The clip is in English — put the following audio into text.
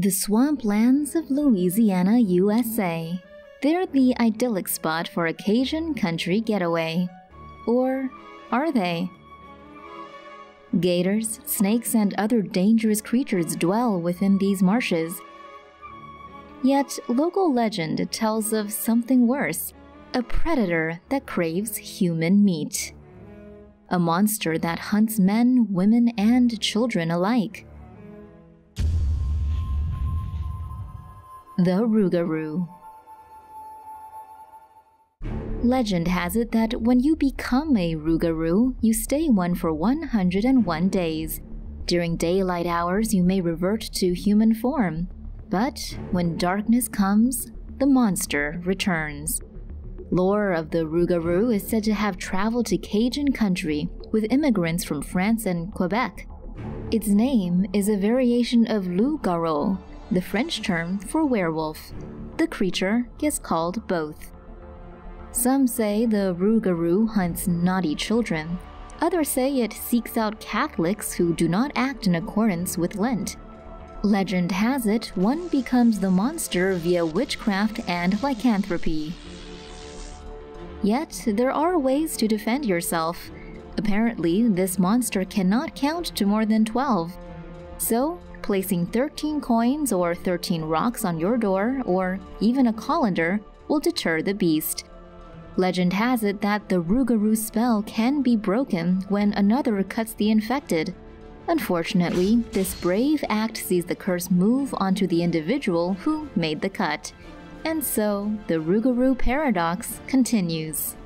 The swamplands of Louisiana, USA. They're the idyllic spot for a Cajun country getaway. Or are they? Gators, snakes, and other dangerous creatures dwell within these marshes. Yet, local legend tells of something worse a predator that craves human meat. A monster that hunts men, women, and children alike. The Rougarou. Legend has it that when you become a Rougarou, you stay one for 101 days. During daylight hours, you may revert to human form. But when darkness comes, the monster returns. Lore of the Rougarou is said to have traveled to Cajun country with immigrants from France and Quebec. Its name is a variation of loup-garou, the French term for werewolf. The creature gets called both. Some say the Rougarou hunts naughty children. Others say it seeks out Catholics who do not act in accordance with Lent. Legend has it one becomes the monster via witchcraft and lycanthropy. Yet, there are ways to defend yourself. Apparently, this monster cannot count to more than 12. So, placing 13 coins or 13 rocks on your door, or even a colander, will deter the beast. Legend has it that the Rougarou spell can be broken when another cuts the infected. Unfortunately, this brave act sees the curse move onto the individual who made the cut. And so, the Rougarou paradox continues.